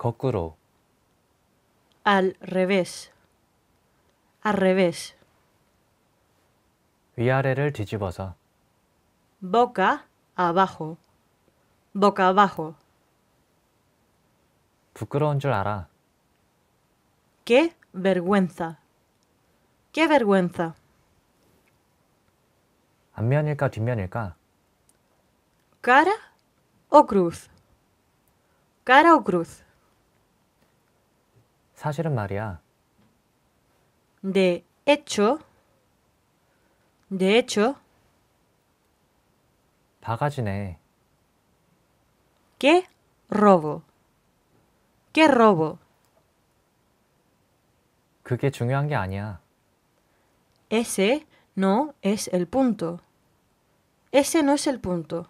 거꾸로, al revés, al revés, 위아래를 뒤집어서, boca abajo, boca abajo. 부끄러운 줄 알아. ¡Qué vergüenza! ¡Qué vergüenza! 앞면일까 뒷면일까? ¿Cara o cruz? ¿Cara o cruz? 사실은 말이야. De hecho, de hecho, 바가지네. ¿qué robo? ¿Qué robo? 그게 중요한 게 아니야. Ese no es el punto. Ese no es el punto.